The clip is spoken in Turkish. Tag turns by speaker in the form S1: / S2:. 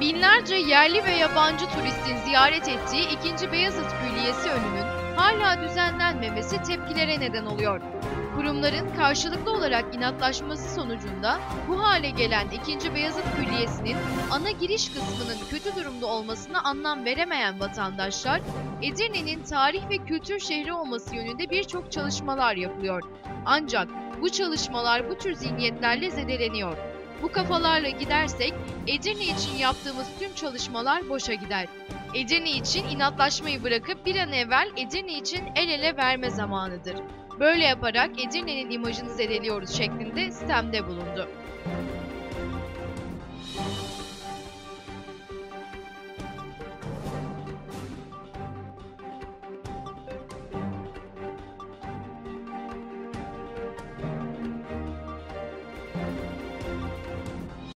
S1: Binlerce yerli ve yabancı turistin ziyaret ettiği 2. Beyazıt Külliyesi önünün hala düzenlenmemesi tepkilere neden oluyor. Kurumların karşılıklı olarak inatlaşması sonucunda bu hale gelen 2. Beyazıt Külliyesi'nin ana giriş kısmının kötü durumda olmasına anlam veremeyen vatandaşlar, Edirne'nin tarih ve kültür şehri olması yönünde birçok çalışmalar yapılıyor. Ancak bu çalışmalar bu tür zihniyetlerle zedeleniyor. Bu kafalarla gidersek Edirne için yaptığımız tüm çalışmalar boşa gider. Edirne için inatlaşmayı bırakıp bir an evvel Edirne için el ele verme zamanıdır. Böyle yaparak Edirne'nin imajını zedeliyoruz şeklinde sistemde bulundu.